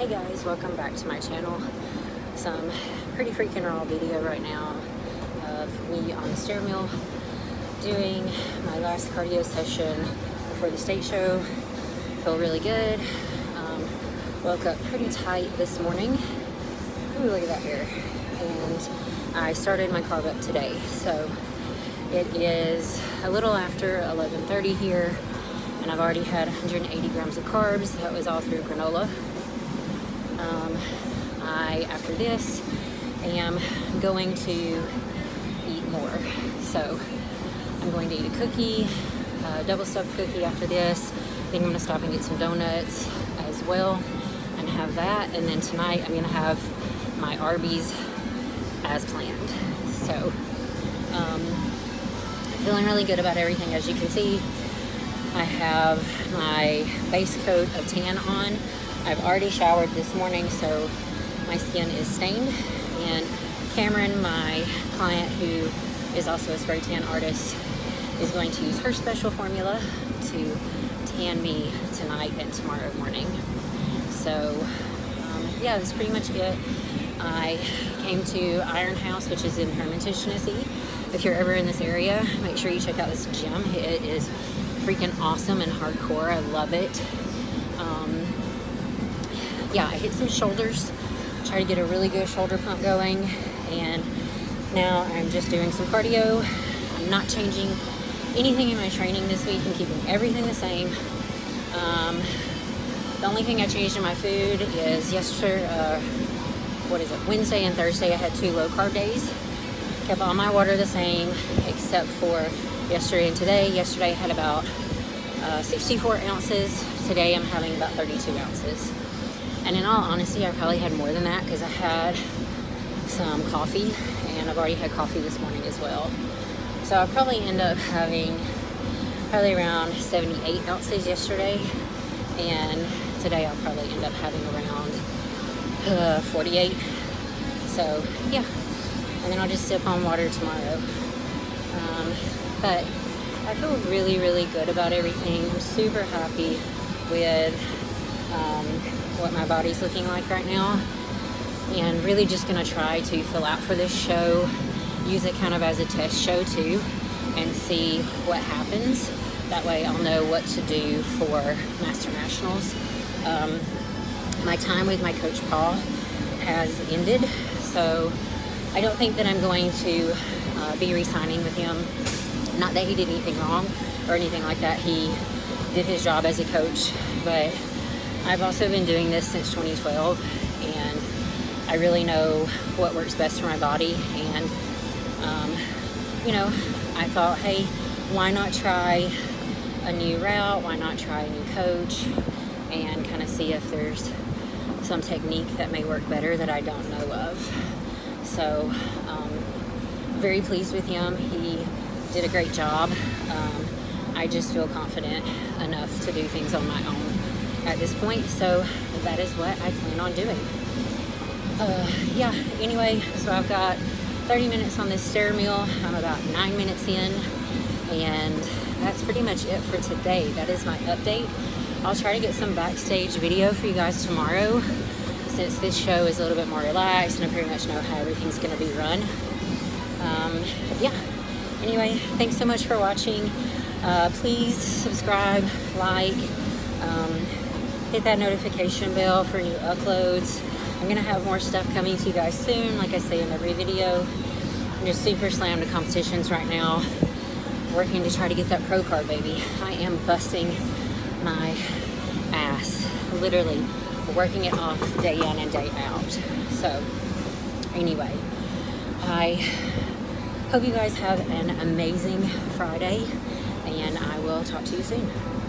Hey guys, welcome back to my channel. Some pretty freaking raw video right now of me on the stairmill doing my last cardio session before the state show. Feel really good. Um, woke up pretty tight this morning. Ooh, look at that hair. And I started my carb up today. So it is a little after 11.30 here and I've already had 180 grams of carbs. That was all through granola. Um, I, after this, am going to eat more. So I'm going to eat a cookie, a double stuffed cookie after this. I think I'm gonna stop and get some donuts as well and have that. And then tonight I'm gonna have my Arby's as planned. So, um, feeling really good about everything. As you can see, I have my base coat of tan on. I've already showered this morning, so my skin is stained. And Cameron, my client who is also a spray tan artist, is going to use her special formula to tan me tonight and tomorrow morning. So um, yeah, that's pretty much it. I came to Iron House, which is in Hermitage, Tennessee. If you're ever in this area, make sure you check out this gym. It is freaking awesome and hardcore. I love it. Um, yeah, I hit some shoulders, try to get a really good shoulder pump going, and now I'm just doing some cardio. I'm not changing anything in my training this week. I'm keeping everything the same. Um, the only thing I changed in my food is yesterday, uh, what is it, Wednesday and Thursday I had two low carb days. Kept all my water the same except for yesterday and today. Yesterday I had about uh, 64 ounces. Today I'm having about 32 ounces. And in all honesty, I probably had more than that because I had some coffee and I've already had coffee this morning as well. So I'll probably end up having probably around 78 ounces yesterday and today I'll probably end up having around uh, 48. So yeah, and then I'll just sip on water tomorrow. Um, but I feel really, really good about everything. I'm super happy with um, what my body's looking like right now. And really just gonna try to fill out for this show, use it kind of as a test show too, and see what happens. That way I'll know what to do for Master Nationals. Um, my time with my coach Paul has ended, so I don't think that I'm going to uh, be re-signing with him. Not that he did anything wrong or anything like that. He did his job as a coach, but I've also been doing this since 2012 and I really know what works best for my body and um, you know I thought hey why not try a new route? Why not try a new coach and kind of see if there's some technique that may work better that I don't know of? So um, very pleased with him. He did a great job. Um, I just feel confident enough to do things on my own at this point. So that is what I plan on doing. Uh, yeah, anyway, so I've got 30 minutes on this stair mill. I'm about nine minutes in and that's pretty much it for today. That is my update. I'll try to get some backstage video for you guys tomorrow since this show is a little bit more relaxed and I pretty much know how everything's gonna be run. Um, yeah, anyway, thanks so much for watching. Uh, please subscribe, like, um, hit that notification bell for new uploads. I'm gonna have more stuff coming to you guys soon, like I say in every video. I'm just super slammed to competitions right now, working to try to get that pro card, baby. I am busting my ass, literally working it off day in and day out. So, anyway, I hope you guys have an amazing Friday, and I will talk to you soon.